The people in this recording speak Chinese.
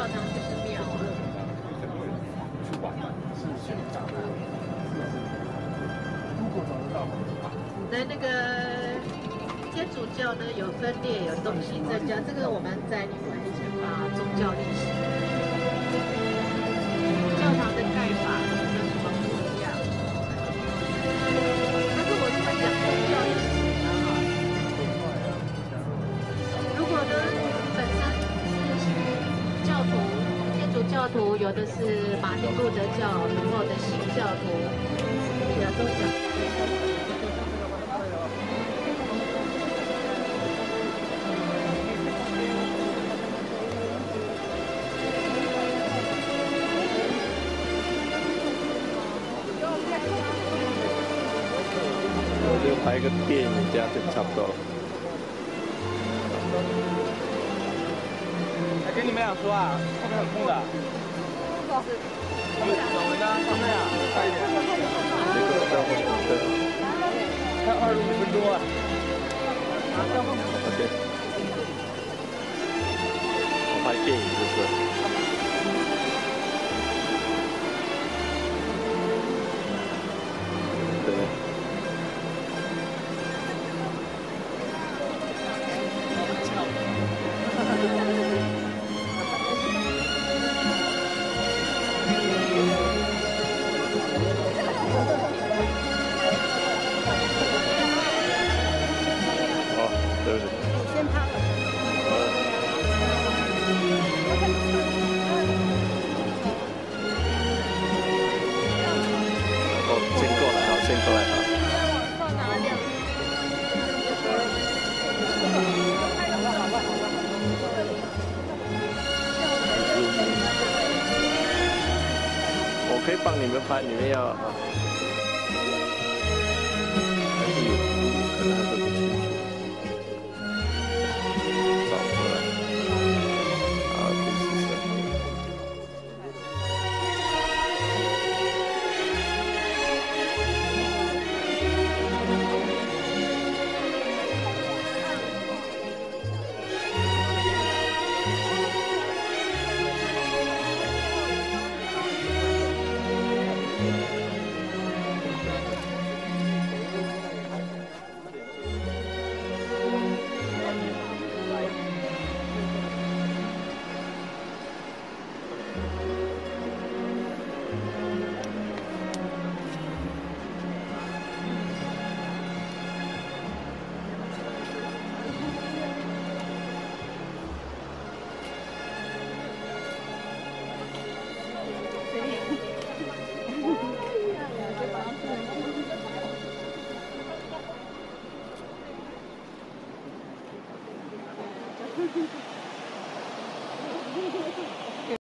教堂就是庙啊。出版是选长的，如果找得到吗？在那个天主教呢有分裂，有东西增加，这个我们在另外教徒有的是马丁路德教，然后的新教徒，也都讲。我就拍个电影，这样就差不多了。你们俩说啊，后面很空的。走回家，上面啊，快一点。这个交通对看二十五分钟啊。先过来，先过来，我可以帮你们拍，你们要